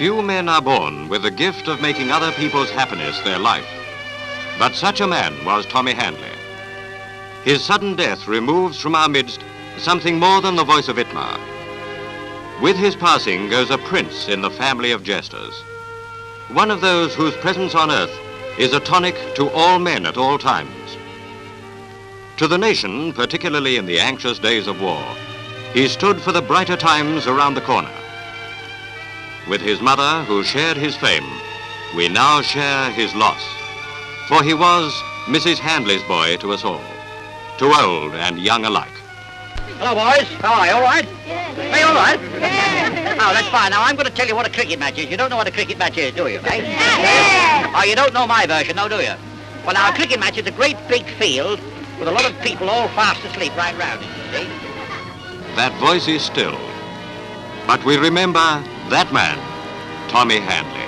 Few men are born with the gift of making other people's happiness their life. But such a man was Tommy Handley. His sudden death removes from our midst something more than the voice of ITMA. With his passing goes a prince in the family of jesters. One of those whose presence on earth is a tonic to all men at all times. To the nation, particularly in the anxious days of war, he stood for the brighter times around the corner. With his mother, who shared his fame, we now share his loss. For he was Mrs. Handley's boy to us all, to old and young alike. Hello, boys. How are you? All right? Are you all right? Oh, that's fine. Now, I'm going to tell you what a cricket match is. You don't know what a cricket match is, do you, eh? Oh, you don't know my version, no, do you? Well, now, a cricket match is a great big field with a lot of people all fast asleep right round it, you see? That voice is still. But we remember that man, Tommy Handley.